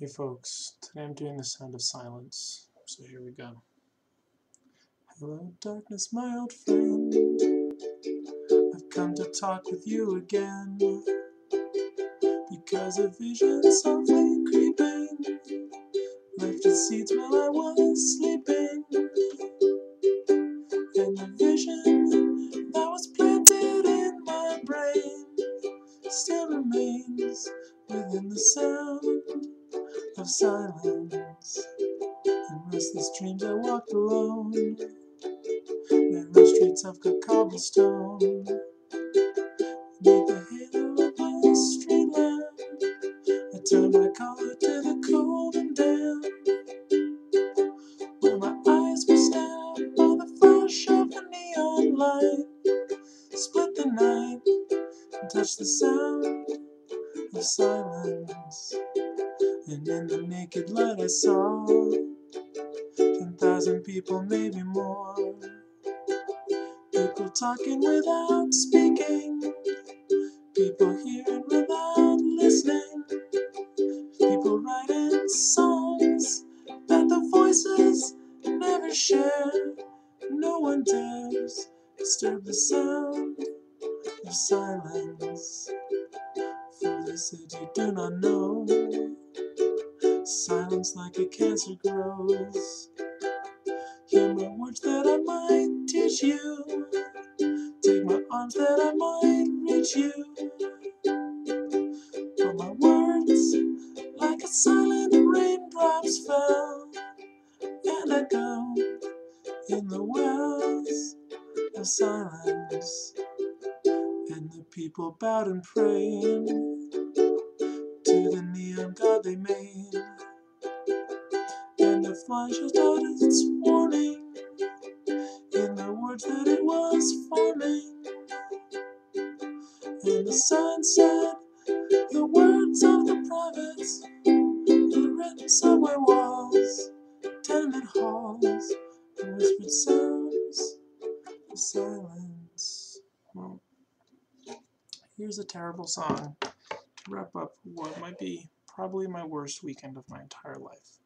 Hey folks, today I'm doing the sound of silence, so here we go. Hello darkness, my old friend. I've come to talk with you again. Because a vision softly creeping left its seeds while I was sleeping. And the vision that was planted in my brain still remains within the sound of silence. and restless dreams I walked alone. Narrow streets of cobblestone. Beneath the halo of a street lamp, I turned my collar to the cold and damp. Where my eyes were stabbed by the flash of the neon light. Split the night and touched the sound of silence. And in the naked light I saw ten thousand people, maybe more. People talking without speaking, people hearing without listening, people writing songs that the voices never share. No one dares disturb the sound of silence. For they said you do not know. Silence like a cancer grows. Hear my words that I might teach you. Take my arms that I might reach you. But my words, like a silent raindrops fell and I go in the wells of silence. And the people bowed and prayed to the neon god they made. Flash just out its warning in the words that it was forming. And the sign said the words of the prophets, the written subway walls, tenement halls, and whispered sounds of silence. Well, here's a terrible song to wrap up what might be probably my worst weekend of my entire life.